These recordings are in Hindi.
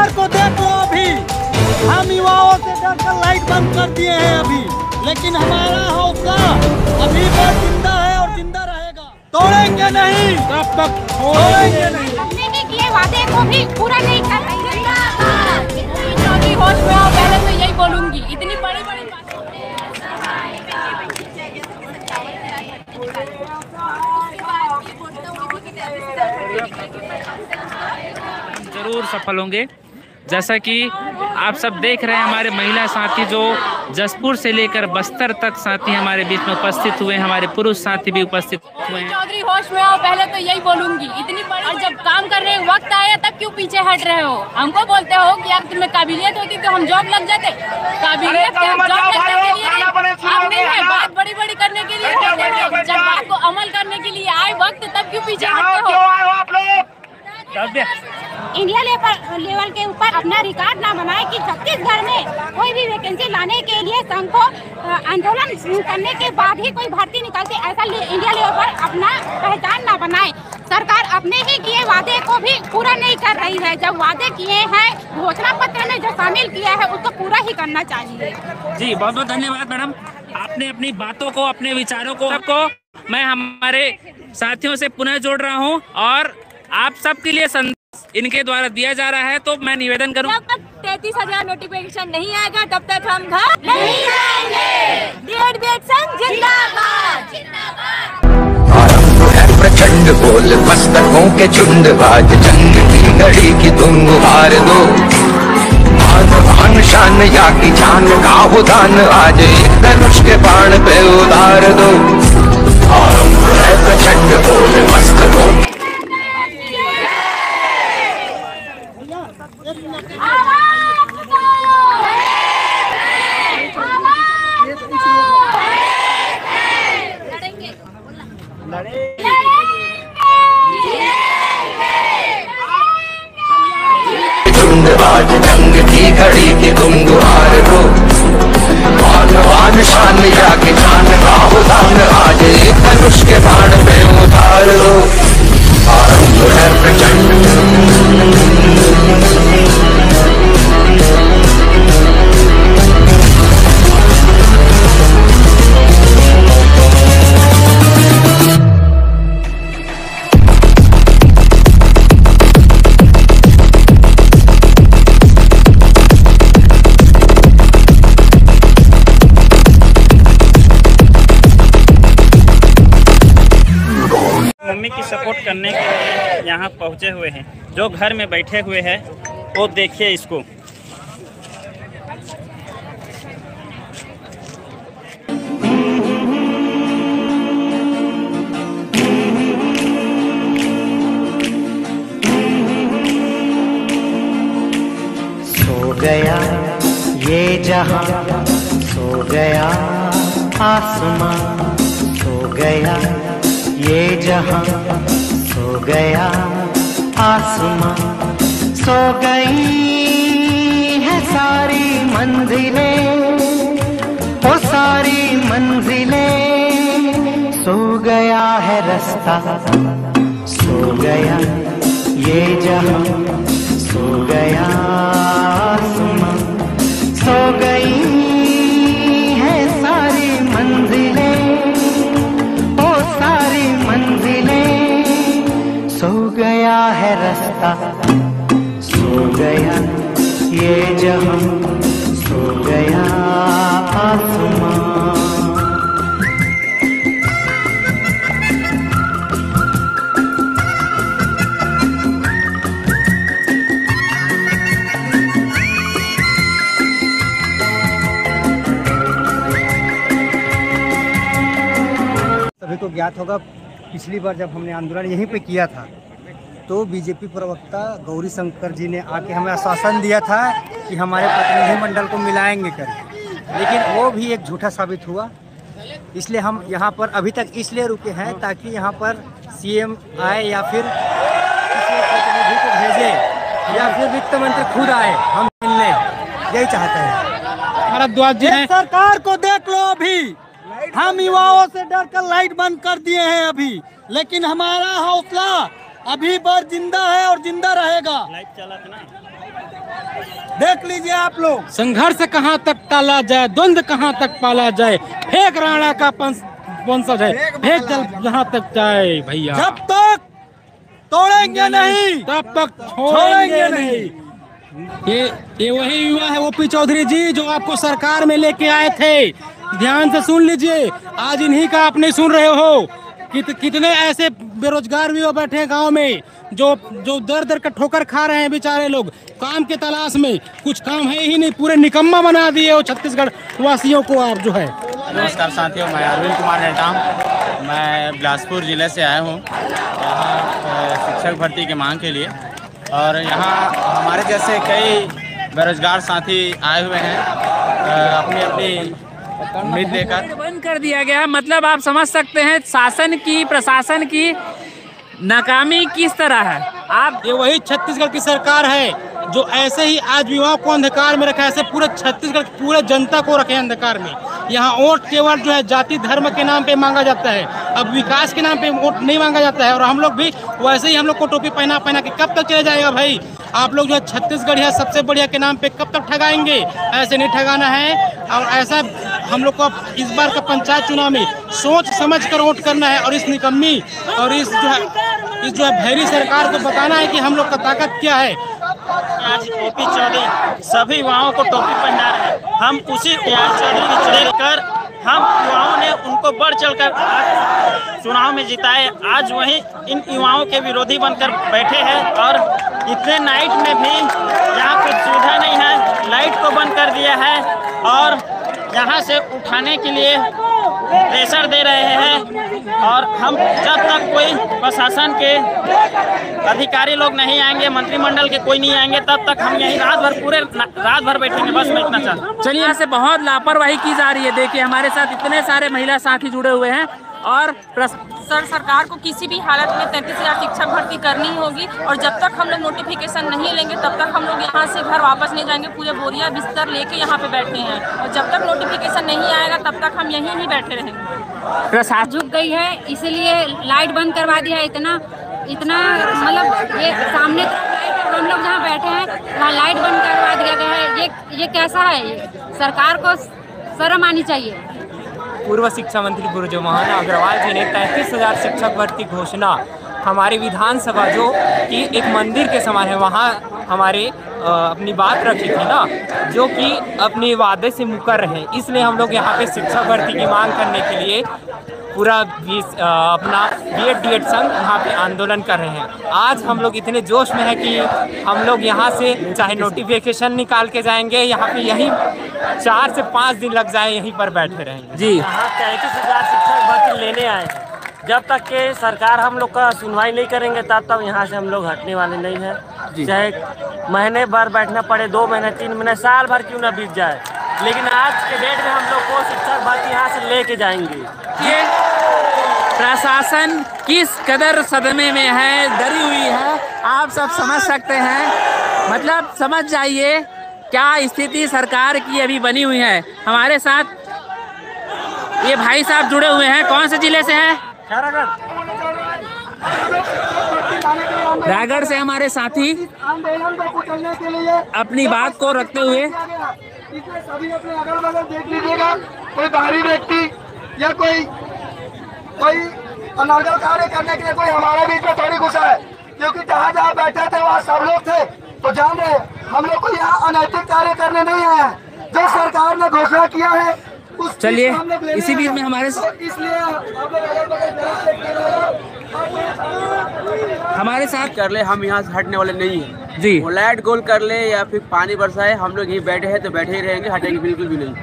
सरकार को देख लो अभी। हम युवाओं से डरकर लाइट बंद कर दिए हैं अभी। लेकिन हमारा हौसला अभी भी ज़िंदा है और ज़िंदा रहेगा। तोड़ेंगे नहीं। तब तक तोड़ेंगे नहीं। हमने किए वादे को भी पूरा नहीं कर रही होश में आओ पहले तो यही बोलूँगी। इतनी बड़ी बड़ी ज़रूर सफल होंगे। जैसा कि आप सब देख रहे हैं हमारे महिला साथी जो जसपुर से लेकर बस्तर तक साथी हमारे बीच में उपस्थित हुए हैं हमारे पुरुष साथी भी उपस्थित हुए हैं। चौधरी होश में आओ पहले तो यही बोलूँगी। इतनी बड़ी और जब काम करने वक्त आया तब क्यों पीछे हट रहे हो? हमको बोलते हो कि अगर तुम्हें काबिलियत होती तो हम जॉब लग जाते। काबिलियत जॉब है बात बड़ी बड़ी करने के लिए जब बात को अमल करने के लिए आए वक्त तब क्यों पीछे हटते हो? इंडिया लेवल लेवल के ऊपर अपना रिकॉर्ड ना बनाए कि छत्तीसगढ़ में कोई भी वैकेंसी लाने के लिए संघ को आंदोलन करने के बाद ही कोई भर्ती निकलती ऐसा ले- इंडिया लेवल पर अपना पहचान ना बनाए। सरकार अपने ही किए वादे को भी पूरा नहीं कर रही है। जब वादे किए हैं घोषणा पत्र में जो शामिल किया है उसको पूरा ही करना चाहिए। जी बहुत बहुत धन्यवाद मैडम। आपने अपनी बातों को अपने विचारों को सबको मैं हमारे साथियों से पुनः जोड़ रहा हूँ और आप सबके लिए संदेश इनके द्वारा दिया जा रहा है तो मैं निवेदन करूँ जब तक तैतीस हज़ार नोटिफिकेशन नहीं आएगा तब तक हम घर नहीं प्रचंड बोल मस्तकों के झुंड बाज जंग की घड़ी की तुम गुहार दो शान या की जान का हो दान आज एक धनुष के बाण पे उतार दो। है प्रचंड बोल मस्तकों आज जंग की घड़ी की तुम गुहार हो भगवान वान शान या के जान राहु दान आज एक धनुष के बाण पे उतार लो आरंभ है प्रचंड करने के लिए यहाँ पहुँचे हुए हैं। जो घर में बैठे हुए हैं, वो देखिए इसको। गया ये जहाँ, सो गया आसमां, सो गया ये जहाँ सो गया आसमां, सो गई है सारी मंजिलें, ओ सारी मंजिलें। सो गया है रास्ता, सो गया ये जहाँ, सो गया आसमां, सो गई गया है रास्ता। सो गया ये जहाँ, सो गया आसमां। सभी को ज्ञात होगा, पिछली बार जब हमने आंदोलन यहीं पे किया था तो बीजेपी प्रवक्ता गौरी शंकर जी ने आके हमें आश्वासन दिया था कि हमारे प्रतिनिधिमंडल को मिलाएँगे कर लेकिन वो भी एक झूठा साबित हुआ। इसलिए हम यहाँ पर अभी तक इसलिए रुके हैं ताकि यहाँ पर सीएम आए या फिर किसी प्रतिनिधि को भेजे या फिर वित्त मंत्री खुद आए हम मिलने। यही चाहते हैं। भारद्वाज जी हैं। सरकार को देख लो अभी। हम युवाओं से डर कर लाइट बंद कर दिए हैं अभी। लेकिन हमारा हौसला अभी पर ज़िंदा है और ज़िंदा रहेगा। देख लीजिए आप लोग। संघर्ष कहाँ तक टाला जाए द्वंद कहाँ तक पाला जाए फेंक राणा का पंस- वंशज है। फेंक जल जहाँ तक जाए भैया। जब तक तोड़ेंगे नहीं तब तक छोड़ेंगे छोड़ेंगे नहीं। ये ये वही युवा है ओपी चौधरी जी जो आपको सरकार में लेके आए थे। ध्यान से सुन लीजिए आज इन्हीं का आप नहीं सुन रहे हो। कित, कितने ऐसे बेरोजगार भी बैठे हैं गाँव में जो जो दर दर का ठोकर खा रहे हैं बेचारे लोग। काम के तलाश में कुछ काम है ही नहीं पूरे निकम्मा बना दिए हो छत्तीसगढ़ वासियों को आप जो है। नमस्कार साथियों मैं अरविंद कुमार नेताम मैं बिलासपुर ज़िले से आया हूँ शिक्षक भर्ती की मांग के लिए। और यहाँ हमारे जैसे कई बेरोजगार साथी आए हुए हैं अपनी अपनी उम्मीद लेकर बंद कर दिया गया। मतलब आप समझ सकते हैं शासन की प्रशासन की नाकामी किस तरह है? आप ये वही छत्तीसगढ़ की सरकार है जो ऐसे ही आज युवाओं को अंधकार में रखा है ऐसे पूरे छत्तीसगढ़ पूरे जनता को रखे अंधकार में। यहाँ वोट केवल जो है जाति धर्म के नाम पे मांगा जाता है। अब विकास के नाम पे वोट नहीं मांगा जाता है और हम लोग भी वैसे ही हम लोग को टोपी पहना पहना के कब तक चले जाएगा भाई? आप लोग जो है छत्तीसगढ़ है सबसे बढ़िया के नाम पे कब तक ठगाएँगे? ऐसे नहीं ठगाना है और ऐसा हम लोग को इस बार का पंचायत चुनाव में सोच समझ कर वोट करना है और इस निकम्मी और इस जो है, इस जो है भैरी सरकार को बताना है कि हम लोग का ताकत क्या है। आज ओपी चौधरी सभी युवाओं को टोपी पहना हैं। हम उसी चौधरी की चुनाव कर हम युवाओं ने उनको बढ़ चढ़कर चुनाव में जिताए। आज वही इन युवाओं के विरोधी बनकर बैठे हैं और इतने नाइट में भी यहाँ कुछ सुविधा नहीं है। लाइट को बंद कर दिया है और यहाँ से उठाने के लिए प्रेशर दे रहे हैं और हम जब तक कोई प्रशासन के अधिकारी लोग नहीं आएँगे, मंत्रिमंडल के कोई नहीं आएँगे, तब तक हम यहीं रात भर पूरे रात भर बैठेंगे, बस मैं इतना चलिए, यहाँ से बहुत लापरवाही की जा रही है। देखिए, हमारे साथ इतने सारे महिला साथी जुड़े हुए हैं। और सर सरकार को किसी भी हालत में तैंतीस हज़ार शिक्षक भर्ती करनी होगी और जब तक हम लोग नोटिफिकेशन नहीं लेंगे तब तक हम लोग यहाँ से घर वापस नहीं जाएँगे पूरे बोरिया बिस्तर लेके यहाँ पे बैठे हैं। और जब तक नोटिफिकेशन नहीं आएगा तब तक हम यहीं ही बैठे रहेंगे। प्रशासन झुक गई है इसीलिए लाइट बंद करवा दिया है इतना इतना मतलब ये सामने हम लोग जहाँ बैठे हैं वहाँ लाइट बंद करवा दिया गया है। ये ये कैसा है ये? सरकार को शर्म आनी चाहिए। पूर्व शिक्षा मंत्री गुरुजो मोहन अग्रवाल जी ने तैंतीस हज़ार शिक्षक भर्ती घोषणा हमारे विधानसभा जो कि एक मंदिर के समान है, वहाँ हमारे अपनी बात रखी थी ना, जो कि अपने वादे से मुकर रहे इसलिए हम लोग यहाँ पे शिक्षक भर्ती की मांग करने के लिए पूरा बीस अपना बी एड डी एड संघ यहाँ पे आंदोलन कर रहे हैं। आज हम लोग इतने जोश में है कि हम लोग यहाँ से चाहे नोटिफिकेशन निकाल के जाएँगे यहाँ पे यहीं चार से पाँच दिन लग जाए यहीं पर बैठे रहेंगे। जी। यहाँ तैंतीस हज़ार शिक्षक भर्ती लेने आए हैं। जब तक के सरकार हम लोग का सुनवाई नहीं करेंगे तब तक यहाँ से हम लोग हटने वाले नहीं हैं। चाहे महीने भर बैठना पड़े दो महीने तीन महीने साल भर क्यों ना बीत जाए। लेकिन आज के डेट में हम लोग को शिक्षक भर्ती यहाँ से लेके जाएँगे। ये प्रशासन किस कदर सदमे में है, डरी हुई है, आप सब समझ सकते हैं। मतलब समझ जाइए, क्या स्थिति सरकार की अभी बनी हुई है। हमारे साथ ये भाई साहब जुड़े हुए हैं। कौन से ज़िले से हैं? रायगढ़ से हमारे साथी। अपनी बात को रखते हुए। सभी अपने अगल बगल देख लीजिएगा। कोई बाहरी व्यक्ति या कोई कोई अनर्गल कार्य करने के लिए कोई हमारे बीच में थोड़ी घुसा है। क्योंकि जहाँ जहाँ बैठे थे वहाँ सब लोग थे। तो जान रहे हम लोग को यहाँ अनैतिक कार्य करने नहीं आया है। जो सरकार ने घोषणा किया है उस चलिए, इसी बीच में हमारे- तो इसलिए। हमारे साथ कर ले हम यहाँ से हटने वाले नहीं है। जी। वो लाइट गोल कर ले या फिर पानी बरसाए हम लोग यहीं बैठे हैं तो बैठे ही रहेंगे हटेंगे बिल्कुल भी नहीं।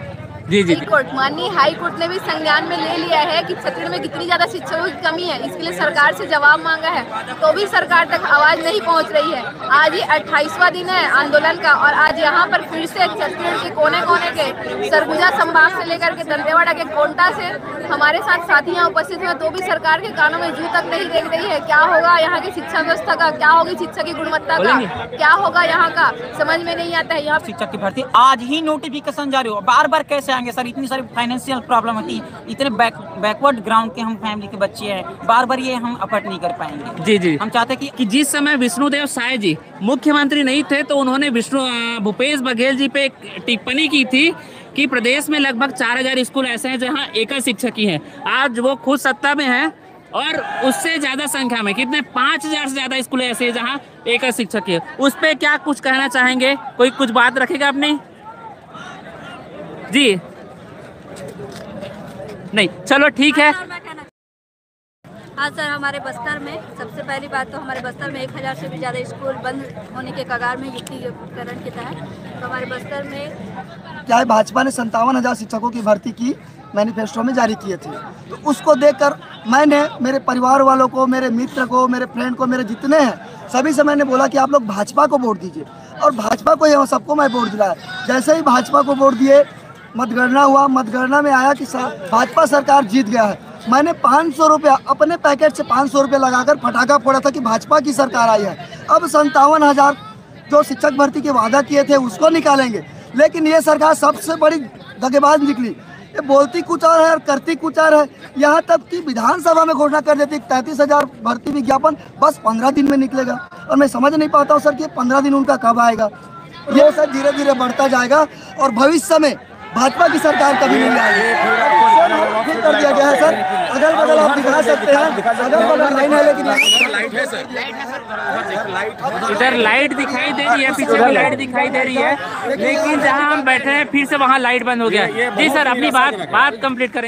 जी जी। कोर्ट माननीय हाई कोर्ट ने भी संज्ञान में ले लिया है कि छत्तीसगढ़ में कितनी ज़्यादा शिक्षकों की कमी है इसके लिए सरकार से जवाब मांगा है तो भी सरकार तक आवाज़ नहीं पहुँच रही है। आज ये अट्ठाईसवा दिन है आंदोलन का और आज यहाँ पर फिर से छत्तीसगढ़ के कोने कोने के सरगुजा संभाग से लेकर के दंतेवाड़ा के कोंटा से हमारे साथ साथी यहाँ उपस्थित हैं तो भी सरकार के कानों में जू तक नहीं देख रही है। क्या होगा यहाँ की शिक्षा व्यवस्था का? क्या होगी शिक्षा की गुणवत्ता का? क्या होगा यहाँ का? समझ में नहीं आता है। यहाँ शिक्षक की भर्ती आज ही नोटिफिकेशन जारी हो। बार बार कैसे जाएँगे सर इतनी सारी फाइनेंशियल प्रॉब्लम होती है इतने बैक बैकवर्ड ग्राउंड के हम फैमिली के बच्चे हैं बार बार ये हम अफोर्ड नहीं कर पाएँगे। जी जी। हम चाहते कि कि जिस समय विष्णुदेव साय जी मुख्यमंत्री नहीं थे तो उन्होंने विष्णु भूपेश बघेल जी पे एक टिप्पणी की थी कि प्रदेश में लगभग चार हज़ार स्कूल ऐसे हैं जहाँ एकल शिक्षक ही हैं। आज वो खुद सत्ता में हैं और उससे ज़्यादा संख्या में कितने? पाँच हज़ार से ज़्यादा स्कूल ऐसे हैं जहाँ एकल शिक्षक ही। उस पे क्या कुछ कहना चाहेंगे? कोई कुछ बात रखेगा अपनी? जी। नहीं चलो ठीक है। हाँ सर हमारे बस्तर में सबसे पहली बात तो हमारे बस्तर में एक हज़ार से भी ज़्यादा स्कूल बंद होने के कगार में युक्तिकरण के तहत। तो हमारे बस्तर में क्या है भाजपा ने संतावन हज़ार शिक्षकों की भर्ती की मैनिफेस्टो में जारी किए थे? तो उसको देखकर मैंने मेरे परिवार वालों को मेरे मित्र को मेरे फ्रेंड को मेरे जितने हैं सभी से मैंने बोला कि आप लोग भाजपा को वोट दीजिए। और भाजपा को ही सबको मैं वोट दिलाया जैसे ही भाजपा को वोट दिए मतगणना हुआ, मतगणना में आया कि भाजपा सरकार जीत गया है। मैंने पाँच सौ रुपया, अपने पैकेट से पाँच सौ रुपया लगाकर फटाका फोड़ा था कि भाजपा की सरकार आई है। अब संतावन हज़ार जो शिक्षक भर्ती के वादा किए थे, उसको निकालेंगे। लेकिन ये सरकार सबसे बड़ी दगेबाज निकली। ये बोलती कुछ और है और करती कुछ और है। यहाँ तक कि विधानसभा में घोषणा कर देती, तैंतीस हज़ार भर्ती विज्ञापन बस पंद्रह दिन में निकलेगा। और मैं समझ नहीं पाता हूँ, सर, कि पंद्रह दिन उनका कब आएगा। ये सर धीरे धीरे बढ़ता जाएगा और भविष्य में भाजपा की सरकार कभी नहीं आई। फिर कर दिया गया है सर। अगल बगल आप दिखा सकते हैं। अगल बगल लाइन है लेकिन इधर लाइट दिखाई दे रही है पीछे भी लाइट दिखाई दे रही है। लेकिन जहाँ हम बैठे हैं फिर से वहाँ लाइट बंद हो गया। जी सर अपनी बात बात कंप्लीट करें।